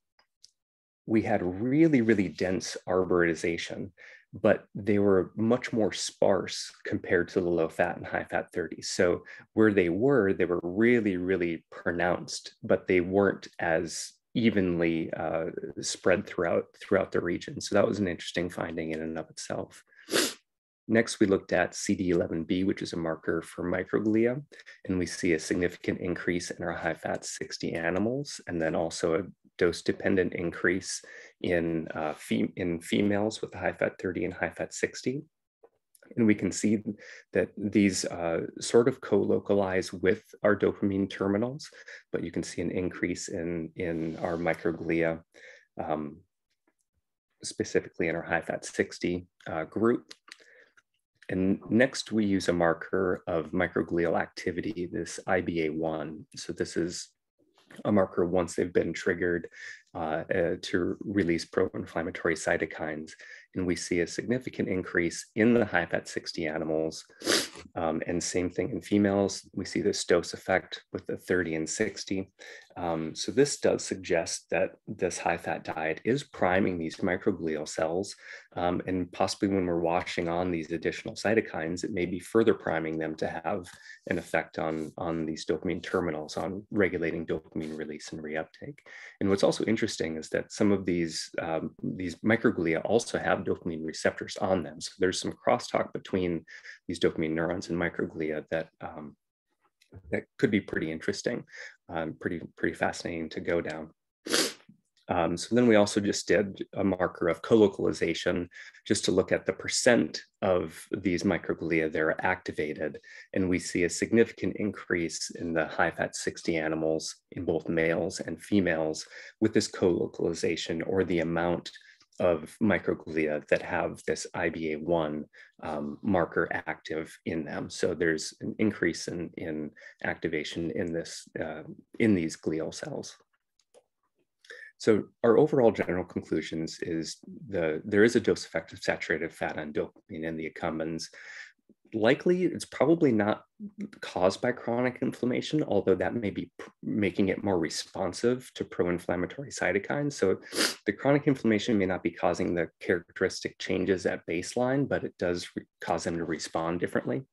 B: we had really, really dense arborization, but they were much more sparse compared to the low fat and high fat 30s. So where they were, they were really, really pronounced, but they weren't as evenly uh, spread throughout throughout the region. So that was an interesting finding in and of itself. Next, we looked at CD11B, which is a marker for microglia, and we see a significant increase in our high fat 60 animals, and then also a dose dependent increase in, uh, fem in females with high fat 30 and high fat 60. And we can see that these uh, sort of co-localize with our dopamine terminals, but you can see an increase in, in our microglia, um, specifically in our high fat 60 uh, group. And next we use a marker of microglial activity, this IBA1. So this is a marker once they've been triggered uh, uh, to release pro-inflammatory cytokines. And we see a significant increase in the high fat 60 animals. Um, and same thing in females, we see this dose effect with the 30 and 60. Um, so this does suggest that this high fat diet is priming these microglial cells. Um, and possibly when we're washing on these additional cytokines, it may be further priming them to have an effect on, on these dopamine terminals, on regulating dopamine release and reuptake. And what's also interesting is that some of these, um, these microglia also have dopamine receptors on them. So there's some crosstalk between these dopamine neurons and microglia that um, that could be pretty interesting, um, pretty pretty fascinating to go down. Um, so then we also just did a marker of colocalization just to look at the percent of these microglia that are activated. And we see a significant increase in the high fat 60 animals in both males and females with this colocalization or the amount of microglia that have this IBA1 um, marker active in them. So there's an increase in, in activation in, this, uh, in these glial cells. So our overall general conclusions is the there is a dose effect of saturated fat on dopamine in the accumbens likely it's probably not caused by chronic inflammation, although that may be making it more responsive to pro-inflammatory cytokines. So the chronic inflammation may not be causing the characteristic changes at baseline, but it does cause them to respond differently.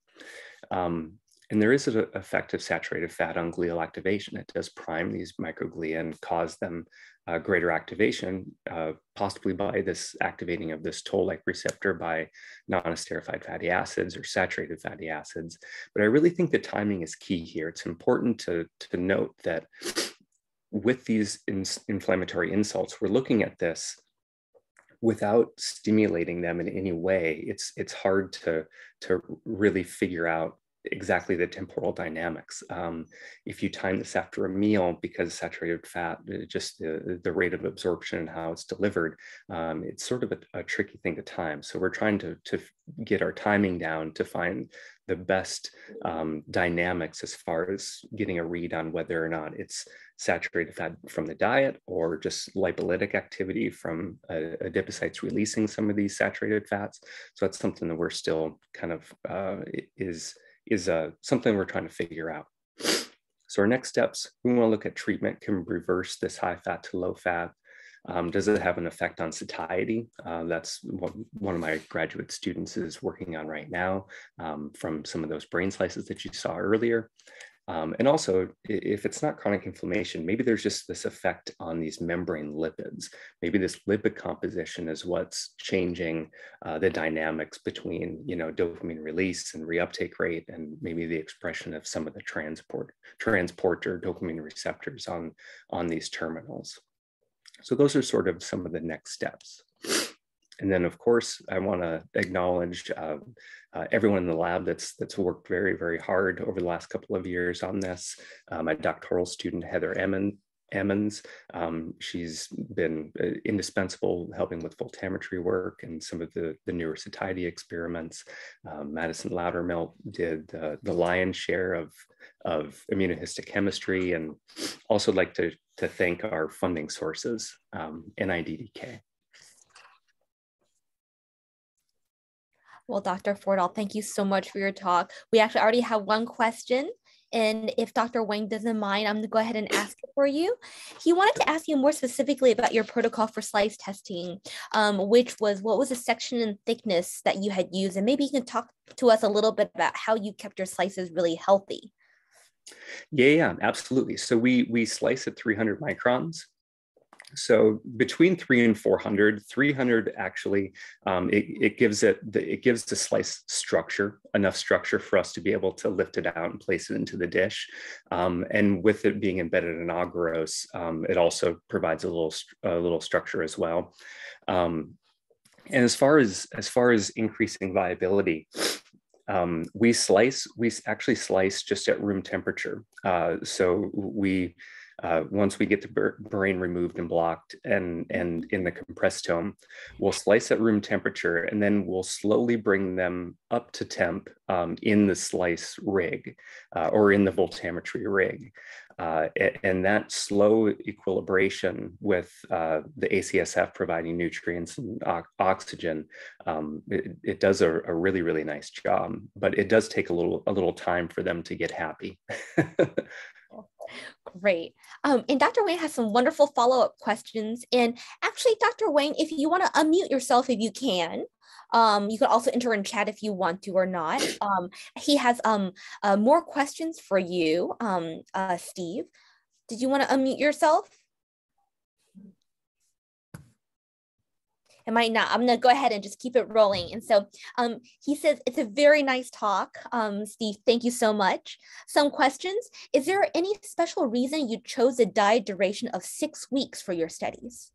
B: Um, and there is an effect of saturated fat on glial activation. It does prime these microglia and cause them uh, greater activation, uh, possibly by this activating of this toll-like receptor by non-esterified fatty acids or saturated fatty acids. But I really think the timing is key here. It's important to, to note that with these in inflammatory insults, we're looking at this without stimulating them in any way. It's, it's hard to, to really figure out exactly the temporal dynamics. Um, if you time this after a meal, because saturated fat, uh, just the, the rate of absorption and how it's delivered, um, it's sort of a, a, tricky thing to time. So we're trying to, to get our timing down to find the best um, dynamics as far as getting a read on whether or not it's saturated fat from the diet or just lipolytic activity from uh, adipocytes releasing some of these saturated fats. So that's something that we're still kind of uh, is is uh, something we're trying to figure out. So our next steps, we want to look at treatment, can reverse this high fat to low fat. Um, does it have an effect on satiety? Uh, that's what one of my graduate students is working on right now um, from some of those brain slices that you saw earlier. Um, and also, if it's not chronic inflammation, maybe there's just this effect on these membrane lipids. Maybe this lipid composition is what's changing uh, the dynamics between, you know, dopamine release and reuptake rate, and maybe the expression of some of the transport transporter dopamine receptors on on these terminals. So those are sort of some of the next steps. And then, of course, I want to acknowledge uh, uh, everyone in the lab that's that's worked very, very hard over the last couple of years on this. Uh, my doctoral student, Heather Emmons, Emmons. Um, she's been uh, indispensable helping with voltammetry work and some of the, the newer satiety experiments. Um, Madison Loudermilk did uh, the lion's share of, of immunohistochemistry and also like to, to thank our funding sources, um, NIDDK.
A: Well, Dr. Fordahl, thank you so much for your talk. We actually already have one question and if Dr. Wang doesn't mind, I'm gonna go ahead and ask it for you. He wanted to ask you more specifically about your protocol for slice testing, um, which was what was the section and thickness that you had used? And maybe you can talk to us a little bit about how you kept your slices really healthy.
B: Yeah, yeah, absolutely. So we we slice at 300 microns so between three and 400 300 actually um, it, it, gives it the, it gives the slice structure enough structure for us to be able to lift it out and place it into the dish. Um, and with it being embedded in agarose um, it also provides a little a little structure as well. Um, and as far as as far as increasing viability um, we slice we actually slice just at room temperature. Uh, so we uh, once we get the brain removed and blocked and, and in the Compresstome we'll slice at room temperature and then we'll slowly bring them up to temp um, in the slice rig uh, or in the voltammetry rig. Uh, and that slow equilibration with uh, the ACSF providing nutrients and oxygen, um, it, it, does a, a, really, really nice job, but it does take a little, a little time for them to get happy. *laughs*
A: Great. Um, and Dr. Wang has some wonderful follow-up questions. And actually, Dr. Wang, if you want to unmute yourself, if you can, um, you can also enter in chat if you want to or not. *clears throat* Um, he has um, uh, more questions for you, um, uh, Steve. Did you want to unmute yourself? It might not. I'm gonna go ahead and just keep it rolling. And so um, he says, it's a very nice talk. Um, Steve, thank you so much. Some questions. Is there any special reason you chose a diet duration of six weeks for your studies?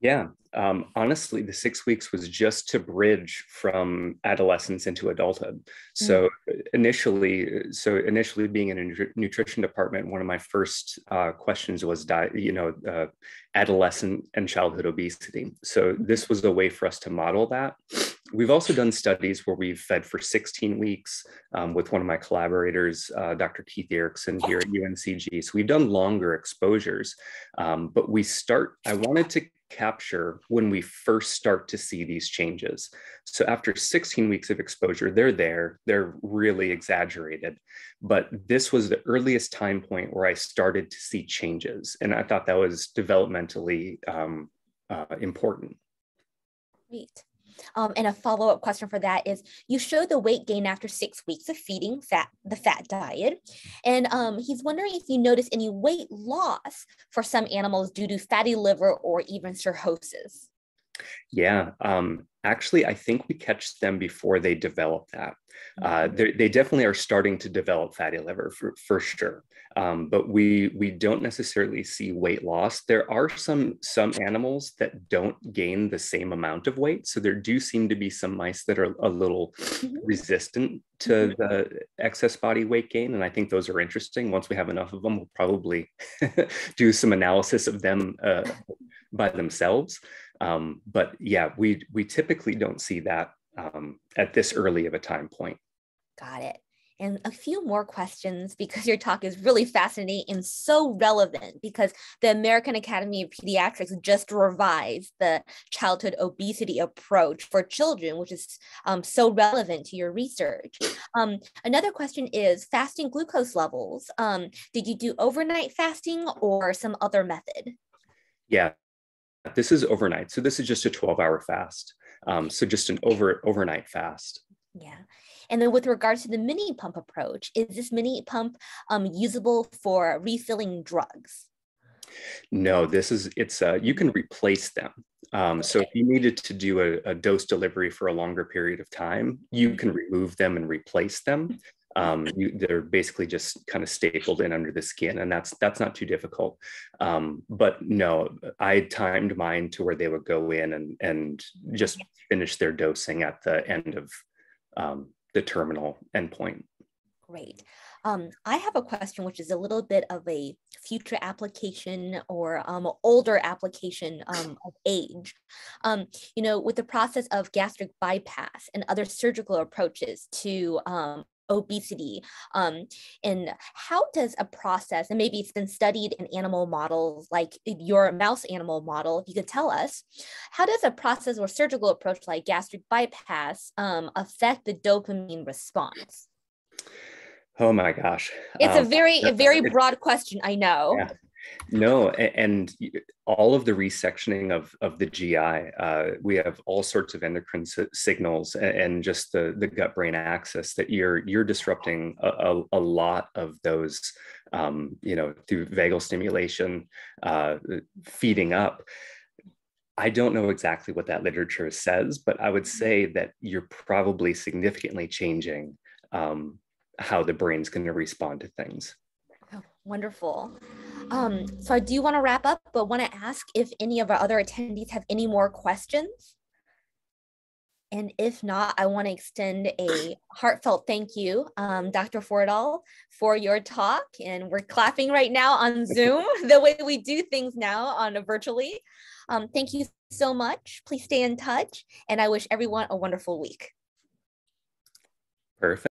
B: Yeah, um, honestly, the six weeks was just to bridge from adolescence into adulthood. So mm-hmm. initially, so initially being in a nutrition department, one of my first uh, questions was diet, you know, uh, adolescent and childhood obesity. So this was a way for us to model that. We've also done studies where we've fed for 16 weeks um, with one of my collaborators, uh, Dr. Keith Erikson here at UNCG. So we've done longer exposures, um, but we start, I wanted to capture when we first start to see these changes. So after 16 weeks of exposure, they're there, they're really exaggerated. But this was the earliest time point where I started to see changes. And I thought that was developmentally um, uh, important.
A: Great. Um, and a follow-up question for that is you showed the weight gain after six weeks of feeding fat the fat diet. And um, he's wondering if you notice any weight loss for some animals due to fatty liver or even cirrhosis.
B: Yeah, um, actually, I think we catch them before they develop that. Uh, mm-hmm. they definitely are starting to develop fatty liver for, for sure, um, but we we don't necessarily see weight loss. There are some some animals that don't gain the same amount of weight, so there do seem to be some mice that are a little mm-hmm. resistant to mm-hmm. the excess body weight gain, and I think those are interesting. Once we have enough of them, we'll probably *laughs* do some analysis of them uh, by themselves. Um, but yeah, we we typically don't see that um, at this early of a time point.
A: Got it. And a few more questions because your talk is really fascinating and so relevant because the American Academy of Pediatrics just revised the childhood obesity approach for children, which is um, so relevant to your research. Um, another question is fasting glucose levels. Um, did you do overnight fasting or some other method?
B: Yeah, this is overnight. So this is just a 12 hour fast. Um, so just an over overnight fast.
A: Yeah. And then with regards to the mini pump approach, is this mini pump um, usable for refilling drugs?
B: No, this is, it's, uh, you can replace them. Um, okay. So if you needed to do a, a, dose delivery for a longer period of time, you can remove them and replace them. Um, you, they're basically just kind of stapled in under the skin, and that's that's not too difficult. Um, but no, I timed mine to where they would go in and and just finish their dosing at the end of um, the terminal endpoint.
A: Great. Um, I have a question, which is a little bit of a future application or um, older application um, of age. You know, with the process of gastric bypass and other surgical approaches to obesity um, and how does a process and maybe it's been studied in animal models like your mouse animal model if you could tell us how does a process or surgical approach like gastric bypass um, affect the dopamine response
B: Oh my gosh.
A: It's um, a very, a very broad question, I know.
B: Yeah. No, and, all of the resectioning of, of the GI, uh, we have all sorts of endocrine signals and, just the, the gut brain axis that you're you're disrupting a, a, a lot of those, um, you know, through vagal stimulation, uh, feeding up. I don't know exactly what that literature says, but I would mm-hmm. say that you're probably significantly changing um, how the brain's going to respond to things.
A: Wonderful. Um, so I do want to wrap up, but want to ask if any of our other attendees have any more questions. And if not, I want to extend a heartfelt thank you, um, Dr. Fordahl, for your talk. And we're clapping right now on *laughs* Zoom, the way we do things now on virtually. Um, thank you so much. Please stay in touch. And I wish everyone a wonderful week.
B: Perfect.